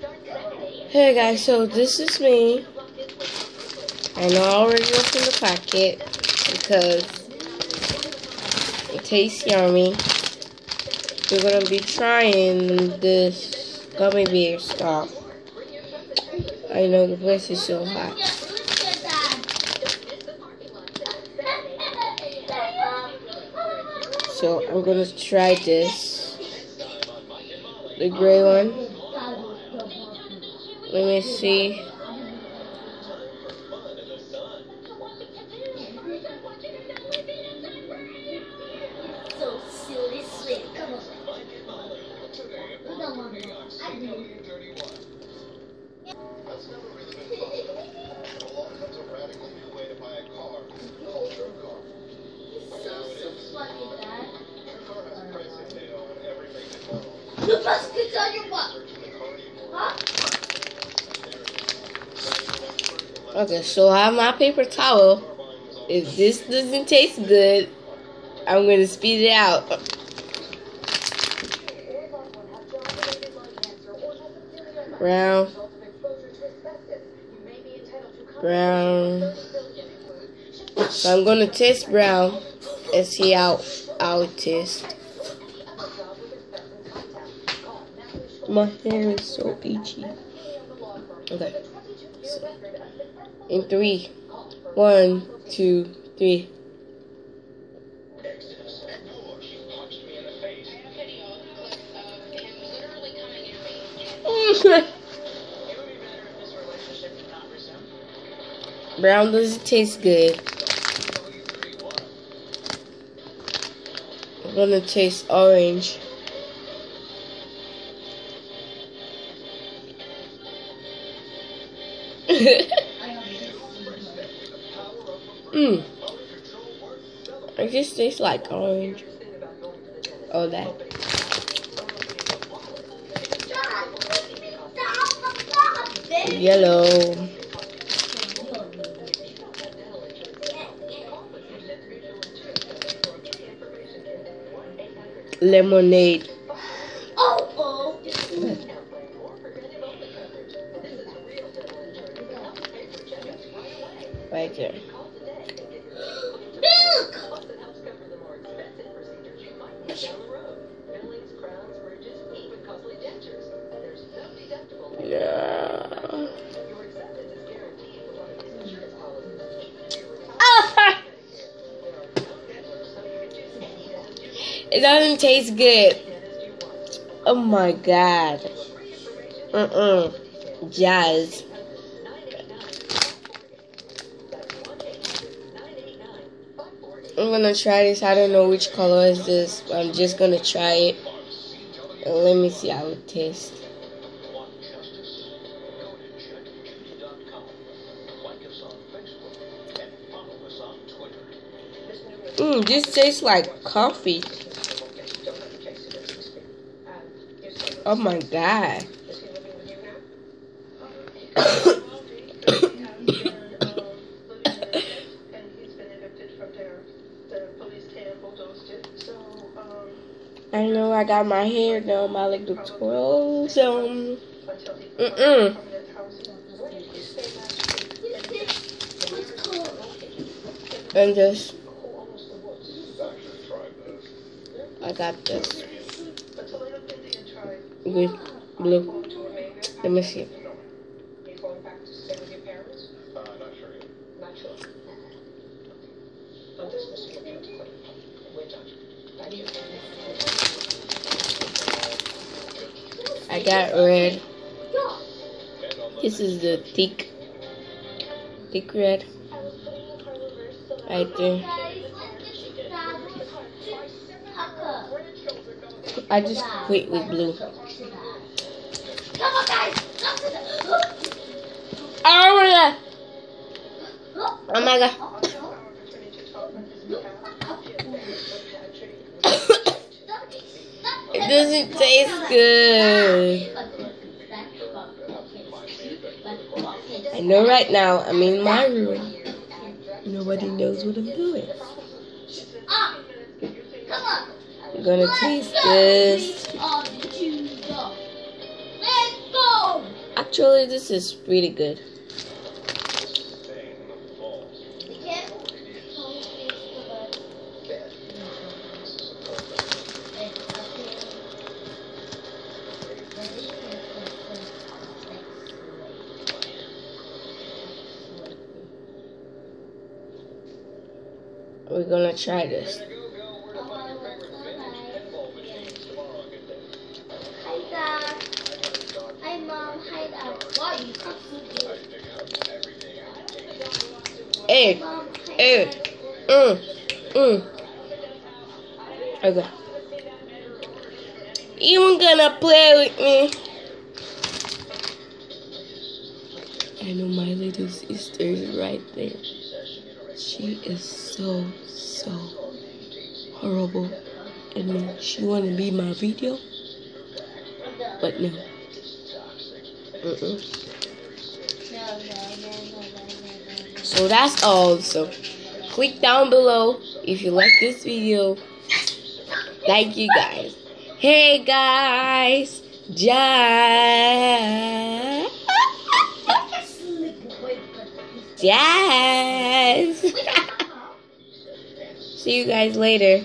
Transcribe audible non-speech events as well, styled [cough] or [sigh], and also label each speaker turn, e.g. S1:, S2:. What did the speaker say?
S1: Hey guys, so this is me. I know I already opened the packet because it tastes yummy. We're gonna be trying this gummy bear stuff. I know the place is so hot. So I'm gonna try this. The gray one. Let me see. Okay, so I have my paper towel. If this doesn't taste good, I'm gonna speed it out. Brown. Brown. So I'm gonna taste brown and see how how it tastes. My hair is so itchy. Okay. So, in three. One, two, three. Oh, Brown doesn't taste good. I'm gonna taste orange. [laughs] Mmm. It just tastes like orange. Oh, that. Yellow. Lemonade. Right there. It doesn't taste good. Oh my god. Uh-uh. Jazz. I'm gonna try this. I don't know which color is this, I'm just gonna try it. And let me see how it tastes. Mmm, this tastes like coffee. Oh my god. I know I got my hair done, my leg looks twirls. Um, mm-mm. And this, I got this. Good, blue. Let me see. I got red. This is the thick, thick red. Right there. I just quit with blue.
S2: Come on, guys.
S1: Oh my god! Oh my god! it doesn't taste good. I know right now I'm in my room. Nobody knows what I'm doing.
S2: Ah, come on.
S1: I'm gonna taste this. Actually, this is really good. We're gonna try this. Hey, hey,
S2: Dad.
S1: mm, mm. Okay. You gonna play with me? I know my little sister is right there. She is so, so horrible. I mean, she wanna be my video, but no. Mm-mm. So that's all. So click down below if you like this video. Thank you guys. Hey guys, Jazz. Jazz. [laughs] [laughs] See you guys later.